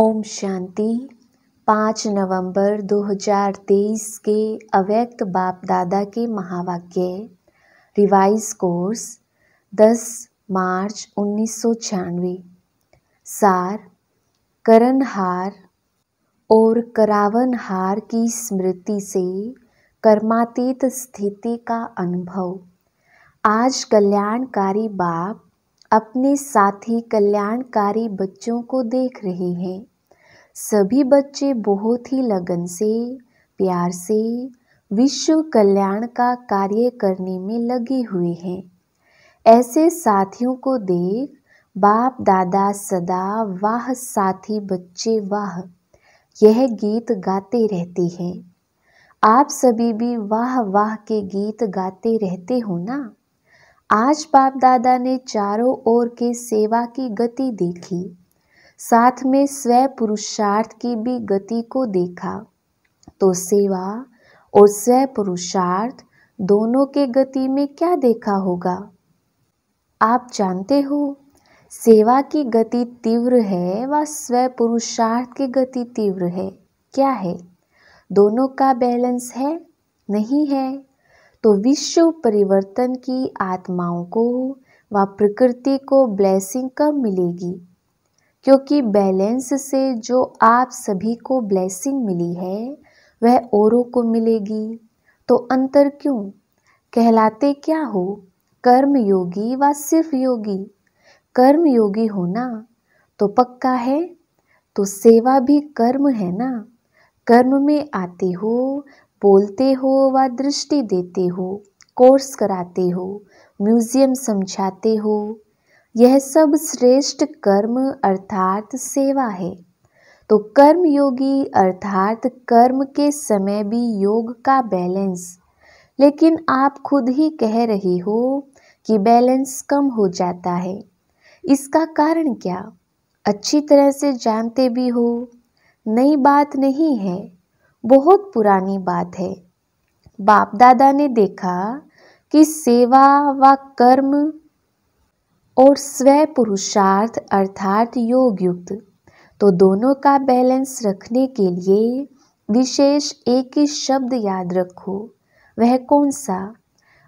ओम शांति। पाँच नवंबर 2023 के अव्यक्त बाप दादा के महावाक्य, रिवाइज कोर्स 10 मार्च उन्नीस सौ छियानवे। सार करनहार और करावनहार की स्मृति से कर्मातीत स्थिति का अनुभव। आज कल्याणकारी बाप अपने साथी कल्याणकारी बच्चों को देख रहे हैं। सभी बच्चे बहुत ही लगन से, प्यार से विश्व कल्याण का कार्य करने में लगे हुए हैं। ऐसे साथियों को देख बाप दादा सदा वाह साथी बच्चे वाह, यह गीत गाते रहते हैं। आप सभी भी वाह वाह के गीत गाते रहते हो ना? आज बाप दादा ने चारों ओर के सेवा की गति देखी। साथ में स्व पुरुषार्थ की भी गति को देखा। तो सेवा और स्व पुरुषार्थ दोनों के गति में क्या देखा होगा? आप जानते हो, सेवा की गति तीव्र है व स्व पुरुषार्थ की गति तीव्र है? क्या है? दोनों का बैलेंस है? नहीं है। तो विश्व परिवर्तन की आत्माओं को व प्रकृति को ब्लेसिंग कब मिलेगी? क्योंकि बैलेंस से जो आप सभी को ब्लेसिंग मिली है, वह औरों को मिलेगी। तो अंतर क्यों? कहलाते क्या हो? कर्म योगी व सिर्फ़ योगी? कर्म योगी होना तो पक्का है? तो सेवा भी कर्म है ना? कर्म में आते हो, बोलते हो व दृष्टि देते हो, कोर्स कराते हो, म्यूज़ियम समझाते हो यह सब श्रेष्ठ कर्म अर्थात सेवा है। तो कर्म योगी अर्थात कर्म के समय भी योग का बैलेंस। लेकिन आप खुद ही कह रही हो कि बैलेंस कम हो जाता है। इसका कारण क्या? अच्छी तरह से जानते भी हो। नई बात नहीं है। बहुत पुरानी बात है। बाप दादा ने देखा कि सेवा व कर्म और स्व पुरुषार्थ अर्थात योग युक्त तो दोनों का बैलेंस रखने के लिए विशेष एक ही शब्द याद रखो, वह कौन सा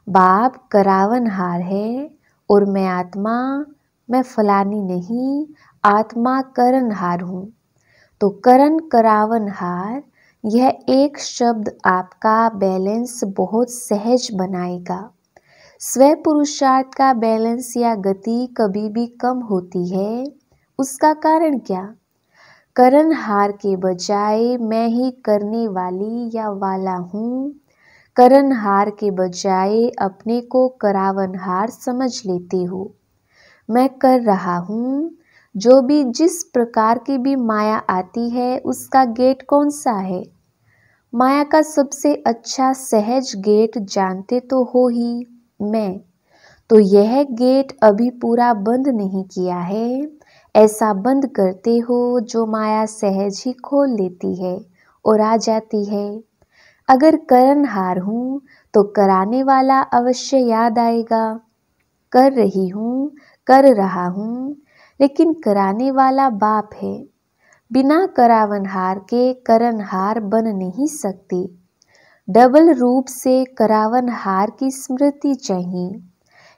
बाप करावनहार है और मैं आत्मा, मैं फलानी नहीं, आत्मा करणहार हूँ। तो करण करावनहार, यह एक शब्द आपका बैलेंस बहुत सहज बनाएगा। स्व पुरुषार्थ का बैलेंस या गति कभी भी कम होती है? उसका कारण क्या? करण हार के बजाय मैं ही करने वाली या वाला हूँ। करण हार के बजाय अपने को करावन हार समझ लेते हो। मैं कर रहा हूँ। जो भी जिस प्रकार की भी माया आती है, उसका गेट कौन सा है? माया का सबसे अच्छा सहज गेट जानते तो हो ही। मैं। तो यह गेट अभी पूरा बंद नहीं किया है। ऐसा बंद करते हो जो माया सहज ही खोल लेती है और आ जाती है। अगर करण हार हूँ तो कराने वाला अवश्य याद आएगा। कर रही हूँ, कर रहा हूँ, लेकिन कराने वाला बाप है। बिना करावन हार के करनहार बन नहीं सकते। डबल रूप से करावन हार की स्मृति चाहिए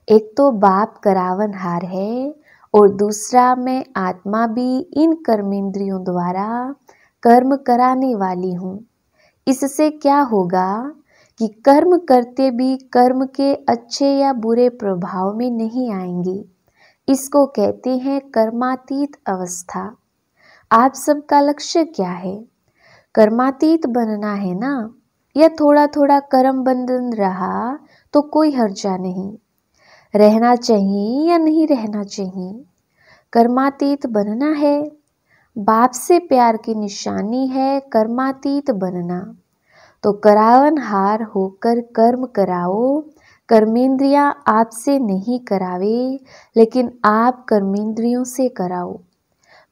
एक तो बाप करावन हार है और दूसरा मैं आत्मा भी इन कर्मेंद्रियों द्वारा कर्म कराने वाली हूँ। इससे क्या होगा कि कर्म करते भी कर्म के अच्छे या बुरे प्रभाव में नहीं आएँगे। इसको कहते हैं कर्मातीत अवस्था। आप सबका लक्ष्य क्या है? कर्मातीत बनना है ना? या थोड़ा थोड़ा कर्म बंधन रहा तो कोई हर्जा नहीं। रहना चाहिए या नहीं रहना चाहिए? कर्मातीत बनना है। बाप से प्यार की निशानी है कर्मातीत बनना। तो करावन हार होकर कर्म कराओ। कर्मेंद्रियाँ आपसे नहीं करावे, लेकिन आप कर्मेंद्रियों से कराओ।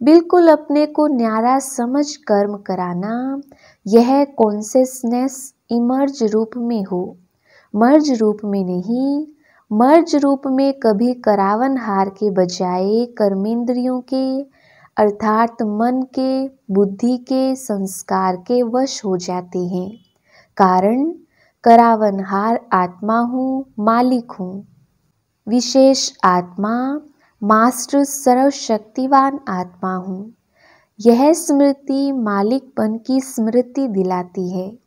बिल्कुल अपने को न्यारा समझ कर्म कराना। यह कॉन्सियसनेस इमर्ज रूप में हो। मर्ज रूप में नहीं, मर्ज रूप में कभी करावन हार के बजाय कर्मेंद्रियों के, अर्थात मन के, बुद्धि के, संस्कार के वश हो जाते हैं। कारण करावनहार आत्मा हूँ, मालिक हूँ। विशेष आत्मा मास्टर सर्वशक्तिवान आत्मा हूँ। यह स्मृति मालिकपन की स्मृति दिलाती है।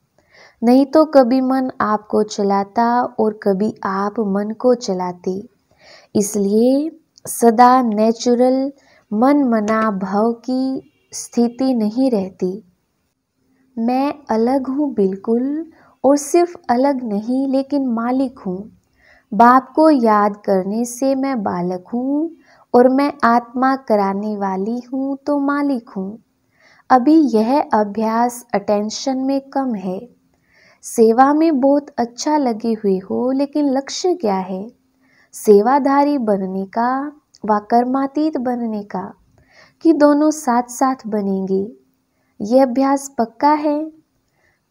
नहीं तो कभी मन आपको चलाता और कभी आप मन को चलाते। इसलिए सदा नेचुरल मन मना भाव की स्थिति नहीं रहती। मैं अलग हूँ बिल्कुल और सिर्फ़ अलग नहीं लेकिन मालिक हूँ। बाप को याद करने से मैं बालक हूँ। और मैं आत्मा कराने वाली हूँ तो मालिक हूँ। अभी यह अभ्यास अटेंशन में कम है। सेवा में बहुत अच्छा लगे हुए हो, लेकिन लक्ष्य क्या है? सेवाधारी बनने का व कर्मातीत बनने का, कि दोनों साथ साथ बनेंगे, यह अभ्यास पक्का है?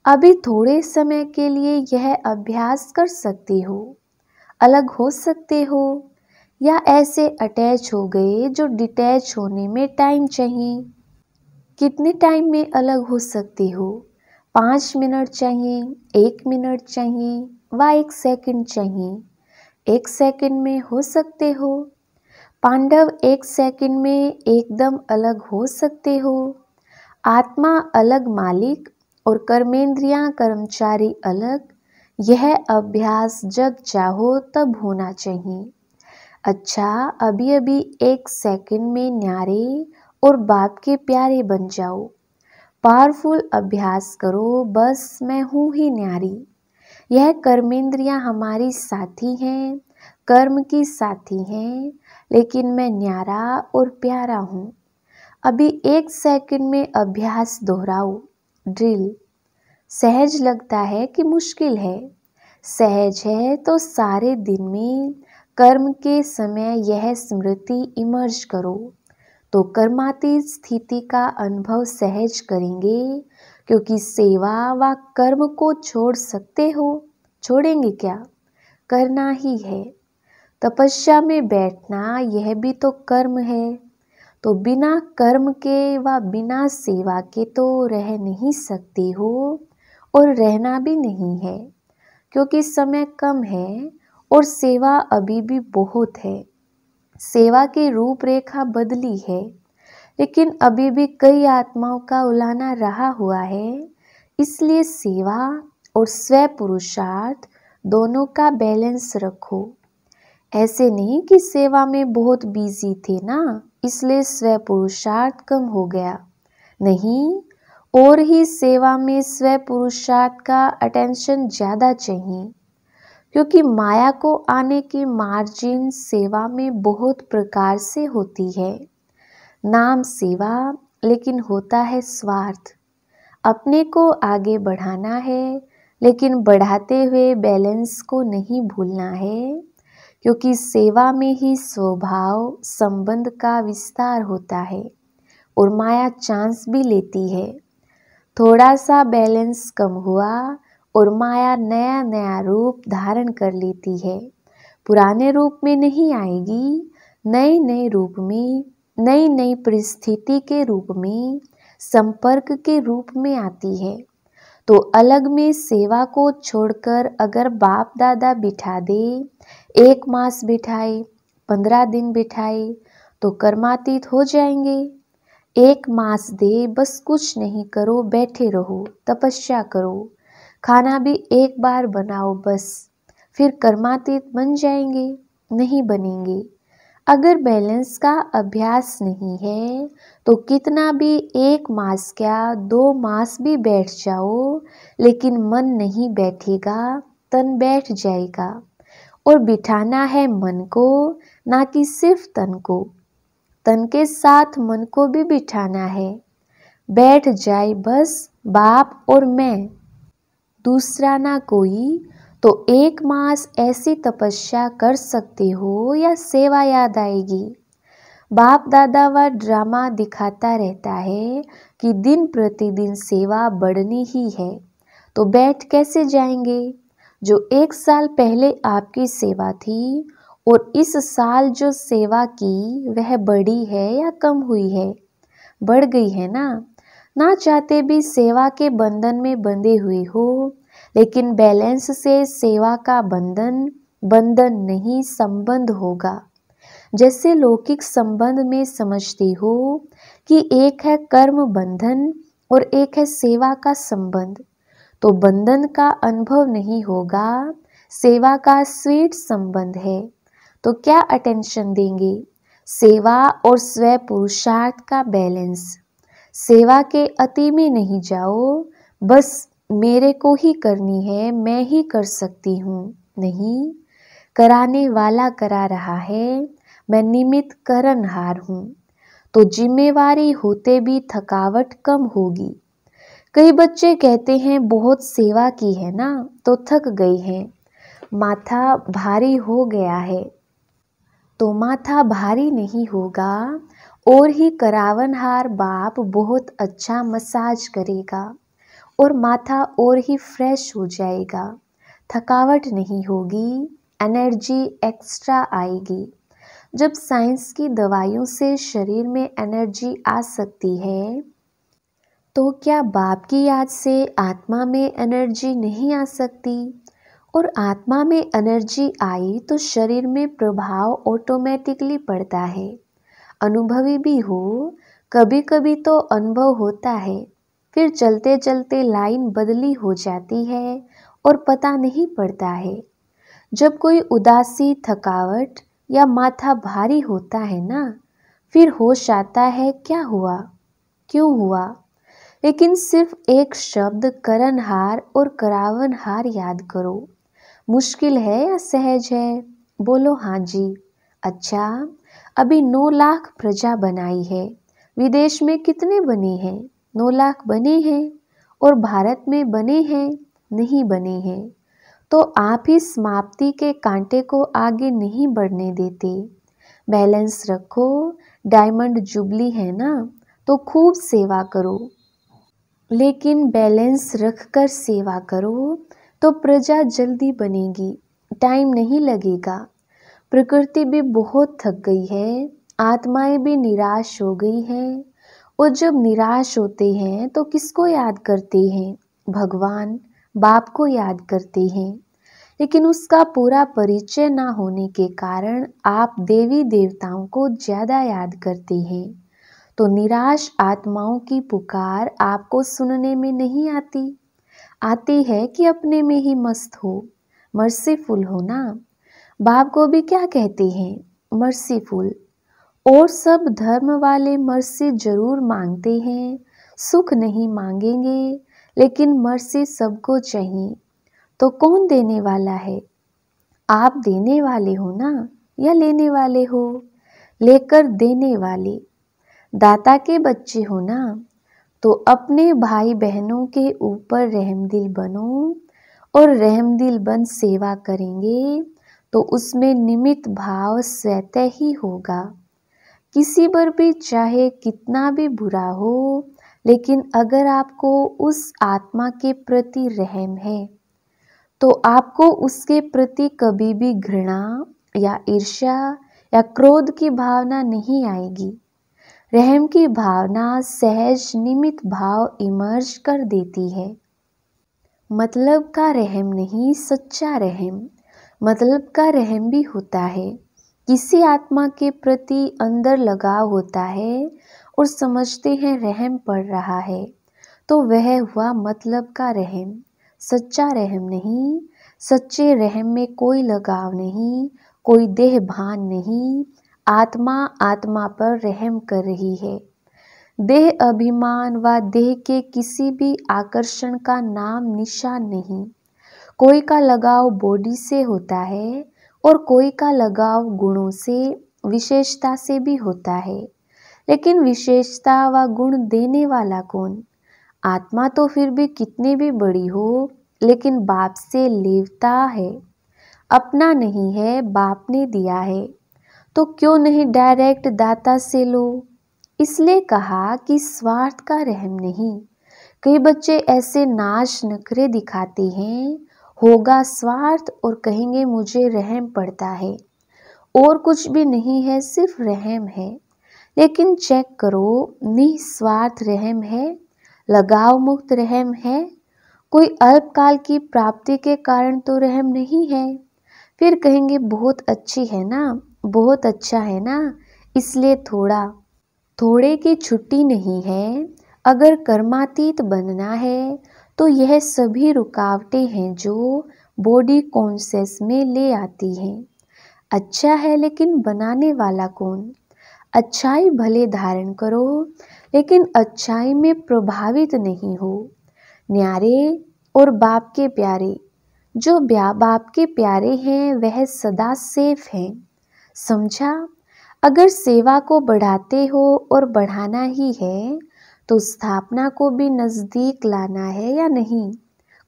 अभी थोड़े समय के लिए यह अभ्यास कर सकते हो, अलग हो सकते हो या ऐसे अटैच हो गए जो डिटैच होने में टाइम चाहिए। कितने टाइम में अलग हो सकते हो? पाँच मिनट चाहिए, एक मिनट चाहिए व एक सेकंड चाहिए। एक सेकंड में हो सकते हो। पांडव एक सेकंड में एकदम अलग हो सकते हो। आत्मा अलग मालिक और कर्मेंद्रियाँ कर्मचारी अलग, यह अभ्यास जब चाहो तब होना चाहिए। अच्छा अभी अभी एक सेकंड में न्यारे और बाप के प्यारे बन जाओ। पावरफुल अभ्यास करो, बस मैं हूँ ही न्यारी। यह कर्मेंद्रियाँ हमारी साथी हैं, कर्म की साथी हैं, लेकिन मैं न्यारा और प्यारा हूँ। अभी एक सेकंड में अभ्यास दोहराओ। ड्रिल। सहज लगता है कि मुश्किल है। सहज है तो सारे दिन में कर्म के समय यह स्मृति इमर्ज करो। तो कर्मातीत स्थिति का अनुभव सहज करेंगे, क्योंकि सेवा व कर्म को छोड़ सकते हो। छोड़ेंगे क्या? करना ही है। तपस्या में बैठना, यह भी तो कर्म है। तो बिना कर्म के व बिना सेवा के तो रह नहीं सकते हो, और रहना भी नहीं है, क्योंकि समय कम है। और सेवा अभी भी बहुत है। सेवा की रूपरेखा बदली है, लेकिन अभी भी कई आत्माओं का उलाना रहा हुआ है। इसलिए सेवा और स्व पुरुषार्थ दोनों का बैलेंस रखो। ऐसे नहीं कि सेवा में बहुत बिज़ी थे ना, इसलिए स्व पुरुषार्थ कम हो गया। नहीं, और ही सेवा में स्व पुरुषार्थ का अटेंशन ज़्यादा चाहिए। क्योंकि माया को आने की मार्जिन सेवा में बहुत प्रकार से होती है। नाम सेवा, लेकिन होता है स्वार्थ। अपने को आगे बढ़ाना है, लेकिन बढ़ाते हुए बैलेंस को नहीं भूलना है, क्योंकि सेवा में ही स्वभाव, संबंध का विस्तार होता है और माया चांस भी लेती है। थोड़ा सा बैलेंस कम हुआ और माया नया नया रूप धारण कर लेती है। पुराने रूप में नहीं आएगी नए नए रूप में नई नई परिस्थिति के रूप में, संपर्क के रूप में आती है। तो अलग में सेवा को छोड़कर अगर बाप दादा बिठा दे, एक मास बिठाए, पंद्रह दिन बिठाए तो कर्मातीत हो जाएँगे। एक मास दे, बस कुछ नहीं करो, बैठे रहो, तपस्या करो। खाना भी एक बार बनाओ बस। फिर कर्मातीत बन जाएँगे, नहीं बनेंगे। अगर बैलेंस का अभ्यास नहीं है तो कितना भी एक मास क्या दो मास भी बैठ जाओ, लेकिन मन नहीं बैठेगा, तन बैठ जाएगा। और बिठाना है मन को, ना कि सिर्फ़ तन को। तन के साथ मन को भी बिठाना है। बैठ जाए बस बाप और मैं। दूसरा ना कोई तो एक मास ऐसी तपस्या कर सकते हो या सेवा याद आएगी। बाप दादा व ड्रामा दिखाता रहता है कि दिन प्रतिदिन सेवा बढ़नी ही है। तो बैठ कैसे जाएँगे? जो एक साल पहले आपकी सेवा थी और इस साल जो सेवा की, वह बड़ी है या कम हुई है? बढ़ गई है ना? ना चाहते भी सेवा के बंधन में बंधे हुए हो, लेकिन बैलेंस से सेवा का बंधन बंधन नहीं संबंध होगा। जैसे लौकिक संबंध में समझते हो कि एक है कर्म बंधन और एक है सेवा का संबंध तो बंधन का अनुभव नहीं होगा, सेवा का स्वीट संबंध है। तो क्या अटेंशन देंगे? सेवा और स्व पुरुषार्थ का बैलेंस। सेवा के अति में नहीं जाओ। बस मेरे को ही करनी है, मैं ही कर सकती हूँ। नहीं, कराने वाला करा रहा है, मैं निमित करनहार हूँ। तो जिम्मेवारी होते भी थकावट कम होगी। कई बच्चे कहते हैं, बहुत सेवा की है ना तो थक गई हैं। माथा भारी हो गया है। तो माथा भारी नहीं होगा और ही करावनहार बाप बहुत अच्छा मसाज करेगा और माथा और ही फ्रेश हो जाएगा। थकावट नहीं होगी एनर्जी एक्स्ट्रा आएगी। जब साइंस की दवाइयों से शरीर में एनर्जी आ सकती है तो क्या बाप की याद से आत्मा में एनर्जी नहीं आ सकती? और आत्मा में एनर्जी आई तो शरीर में प्रभाव ऑटोमेटिकली पड़ता है। अनुभवी भी हो। कभी कभी तो अनुभव होता है। फिर चलते चलते लाइन बदली हो जाती है और पता नहीं पड़ता है। जब कोई उदासी, थकावट या माथा भारी होता है ना, फिर होश आता है, क्या हुआ? क्यों हुआ? लेकिन सिर्फ़ एक शब्द, करणहार और करावनहार याद करो। मुश्किल है या सहज है? बोलो हाँ जी। अच्छा अभी नौ लाख प्रजा बनाई है। विदेश में कितने बने हैं? नौ लाख बने हैं और भारत में बने हैं, नहीं बने हैं। तो आप ही समाप्ति के कांटे को आगे नहीं बढ़ने देते। बैलेंस रखो, डायमंड जुबली है ना तो खूब सेवा करो। लेकिन बैलेंस रख कर सेवा करो तो प्रजा जल्दी बनेगी, टाइम नहीं लगेगा। प्रकृति भी बहुत थक गई है, आत्माएँ भी निराश हो गई हैं। और जब निराश होते हैं तो किसको याद करते हैं? भगवान बाप को याद करते हैं। लेकिन उसका पूरा परिचय ना होने के कारण आप देवी देवताओं को ज़्यादा याद करते हैं। तो निराश आत्माओं की पुकार आपको सुनने में नहीं आती। आती है कि अपने में ही मस्त हो मर्सीफुल हो ना? बाप को भी क्या कहते हैं? मर्सीफुल। और सब धर्म वाले मर्सी ज़रूर मांगते हैं। सुख नहीं मांगेंगे, लेकिन मर्सी सबको चाहिए। तो कौन देने वाला है? आप देने वाले हो ना, या लेने वाले हो? लेकर देने वाले। दाता के बच्चे हो ना तो अपने भाई बहनों के ऊपर रहमदिल बनो और रहमदिल बन सेवा करेंगे। तो उसमें निमित भाव स्वतः ही होगा। किसी पर भी चाहे कितना भी बुरा हो, लेकिन अगर आपको उस आत्मा के प्रति रहम है तो आपको उसके प्रति कभी भी घृणा या ईर्ष्या या क्रोध की भावना नहीं आएगी। रहम की भावना सहज निमित भाव इमर्ज कर देती है। मतलब का रहम नहीं, सच्चा रहम। मतलब का रहम भी होता है। किसी आत्मा के प्रति अंदर लगाव होता है और समझते हैं रहम पड़ रहा है तो वह हुआ मतलब का रहम। सच्चा रहम नहीं, सच्चे रहम में कोई लगाव नहीं, कोई देह भान नहीं, आत्मा आत्मा पर रहम कर रही है। देह अभिमान व देह के किसी भी आकर्षण का नाम निशान नहीं। कोई का लगाव बॉडी से होता है और कोई का लगाव गुणों से, विशेषता से भी होता है। लेकिन विशेषता व गुण देने वाला कौन? आत्मा तो फिर भी कितनी भी बड़ी हो, लेकिन बाप से लेवता है। अपना नहीं है, बाप ने दिया है। तो क्यों नहीं डायरेक्ट दाता से लो? इसलिए कहा कि स्वार्थ का रहम नहीं। कई बच्चे ऐसे नाश नखरे दिखाते हैं होगा स्वार्थ और कहेंगे मुझे रहम पड़ता है। और कुछ भी नहीं है, सिर्फ़ रहम है। लेकिन चेक करो, निस्वार्थ रहम है, लगाव मुक्त रहम है। कोई अल्पकाल की प्राप्ति के कारण तो रहम नहीं है। फिर कहेंगे, बहुत अच्छी है ना, बहुत अच्छा है ना, इसलिए थोड़ा, थोड़े की छुट्टी नहीं है। अगर कर्मातीत बनना है तो यह सभी रुकावटें हैं जो बॉडी कॉन्सेस में ले आती हैं। अच्छा है लेकिन बनाने वाला कौन? अच्छाई भले धारण करो, लेकिन अच्छाई में प्रभावित नहीं हो। न्यारे और बाप के प्यारे, जो बाप के प्यारे हैं, वह सदा सेफ़ हैं। समझा? अगर सेवा को बढ़ाते हो और बढ़ाना ही है तो स्थापना को भी नज़दीक लाना है या नहीं?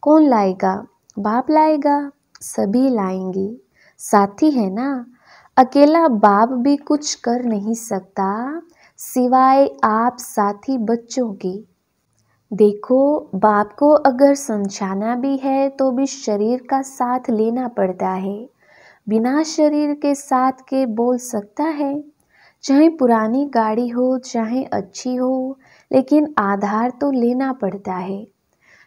कौन लाएगा? बाप लाएगा? सभी लाएँगे। साथी है ना? अकेला बाप भी कुछ कर नहीं सकता, सिवाय आप साथी बच्चों के। देखो, बाप को अगर समझाना भी है तो भी शरीर का साथ लेना पड़ता है। बिना शरीर के साथ के बोल सकता है, चाहे पुरानी गाड़ी हो, चाहे अच्छी हो लेकिन आधार तो लेना पड़ता है।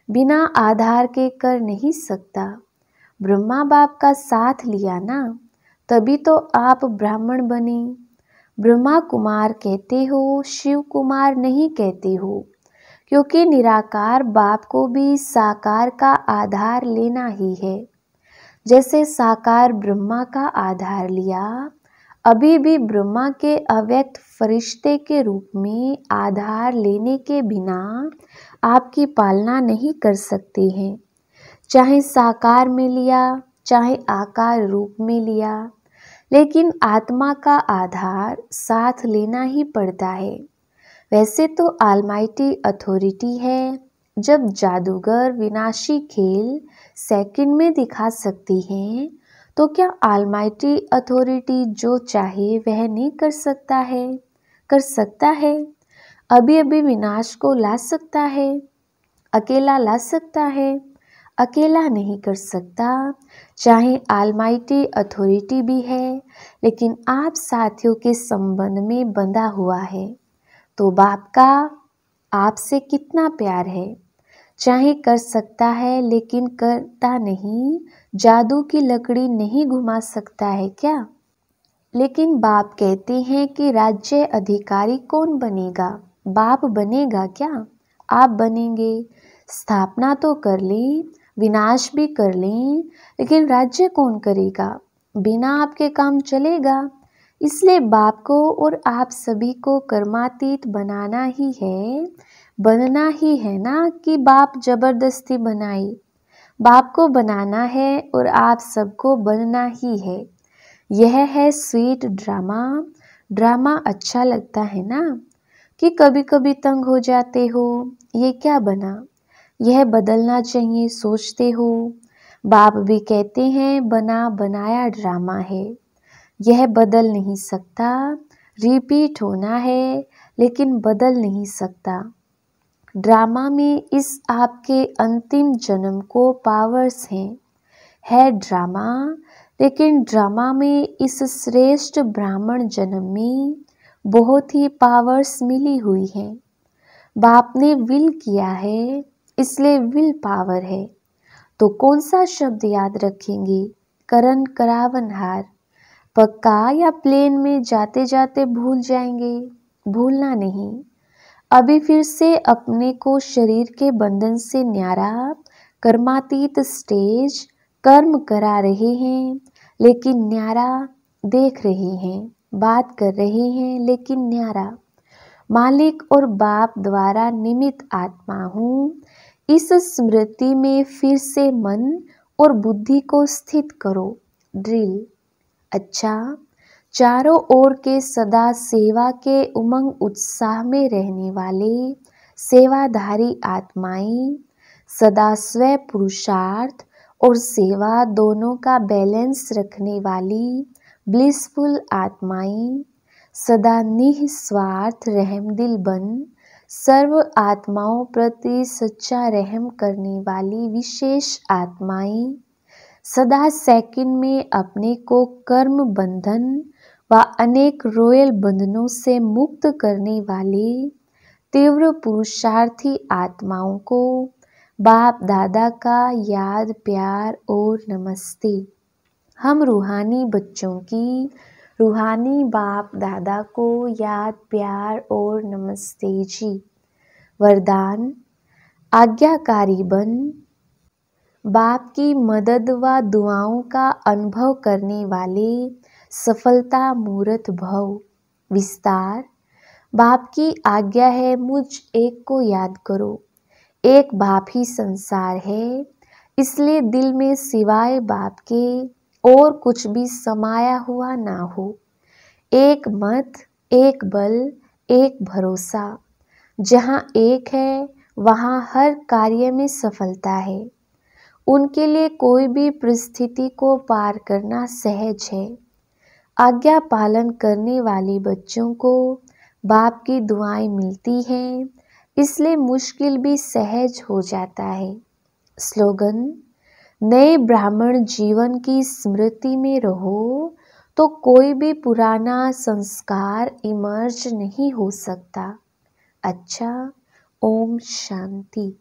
बिना आधार के कर नहीं सकता। ब्रह्मा बाप का साथ लिया ना, तभी तो आप ब्राह्मण बने। ब्रह्मा कुमार कहते हो, शिव कुमार नहीं कहते हो, क्योंकि निराकार बाप को भी साकार का आधार लेना ही है। जैसे साकार ब्रह्मा का आधार लिया अभी भी ब्रह्मा के अव्यक्त फरिश्ते के रूप में आधार लेने के बिना आपकी पालना नहीं कर सकते हैं। चाहे साकार में लिया, चाहे आकार रूप में लिया, लेकिन आत्मा का आधार साथ लेना ही पड़ता है। वैसे तो आलमाइटी अथॉरिटी है, जब जादूगर विनाशी खेल सेकंड में दिखा सकती हैं तो क्या आलमाइटी अथॉरिटी जो चाहे वह नहीं कर सकता है? कर सकता है। अभी अभी विनाश को ला सकता है। अकेला ला सकता है। अकेला नहीं कर सकता। चाहे आलमाइटी अथॉरिटी भी है, लेकिन आप साथियों के संबंध में बंधा हुआ है। तो बाप का आपसे कितना प्यार है? चाहे कर सकता है, लेकिन करता नहीं। जादू की लकड़ी नहीं घुमा सकता है क्या? लेकिन बाप कहते हैं कि राज्य अधिकारी कौन बनेगा? बाप बनेगा क्या? आप बनेंगे। स्थापना तो कर लें, विनाश भी कर लें, लेकिन राज्य कौन करेगा? बिना आपके काम चलेगा। इसलिए बाप को और आप सभी को कर्मातीत बनाना ही है। बनना ही है ना कि बाप ज़बरदस्ती बनाए। बाप को बनाना है और आप सबको बनना ही है। यह है स्वीट ड्रामा ड्रामा अच्छा लगता है ना कि कभी कभी तंग हो जाते हो। ये क्या बना? यह बदलना चाहिए, सोचते हो। बाप भी कहते हैं बना बनाया ड्रामा है। यह बदल नहीं सकता। रिपीट होना है, लेकिन बदल नहीं सकता। ड्रामा में इस आपके अंतिम जन्म को पावर्स हैं। है ड्रामा, लेकिन ड्रामा में इस श्रेष्ठ ब्राह्मण जन्म में बहुत ही पावर्स मिली हुई हैं। बाप ने विल किया है, इसलिए विल पावर है। तो कौन सा शब्द याद रखेंगे? करण करावनहार। पक्का या प्लेन में जाते जाते भूल जाएँगे? भूलना नहीं। अभी फिर से अपने को शरीर के बंधन से न्यारा, कर्मातीत स्टेज, कर्म करा रहे हैं, लेकिन न्यारा देख रहे हैं, बात कर रहे हैं, लेकिन न्यारा। मालिक और बाप द्वारा निमित आत्मा हूँ। इस स्मृति में फिर से मन और बुद्धि को स्थित करो। ड्रिल। अच्छा चारों ओर के सदा सेवा के उमंग उत्साह में रहने वाले, सेवाधारी आत्माएँ, सदा स्व पुरुषार्थ और सेवा दोनों का बैलेंस रखने वाली ब्लिसफुल आत्माएँ, सदा निस्वार्थ रहम दिल बन, सर्व आत्माओं प्रति सच्चा रहम करने वाली विशेष आत्माएँ सदा सेकंड में अपने को कर्म बंधन व अनेक रोयल बंधनों से मुक्त करने वाले तीव्र पुरुषार्थी आत्माओं को बाप दादा का याद, प्यार और नमस्ते। हम रूहानी बच्चों की रूहानी बाप दादा को याद, प्यार और नमस्ते जी। वरदान, आज्ञाकारी बन बाप की मदद व दुआओं का अनुभव करने वाले सफलता मूर्त भव। विस्तार, बाप की आज्ञा है, मुझ एक को याद करो। एक बाप ही संसार है, इसलिए दिल में सिवाय बाप के और कुछ भी समाया हुआ ना हो। एक मत, एक बल, एक भरोसा। जहाँ एक है, वहाँ हर कार्य में सफलता है। उनके लिए कोई भी परिस्थिति को पार करना सहज है। आज्ञा पालन करने वाले बच्चों को बाप की दुआएँ मिलती हैं, इसलिए मुश्किल भी सहज हो जाता है। स्लोगन, नए ब्राह्मण जीवन की स्मृति में रहो तो कोई भी पुराना संस्कार इमर्ज नहीं हो सकता। अच्छा ओम शांति।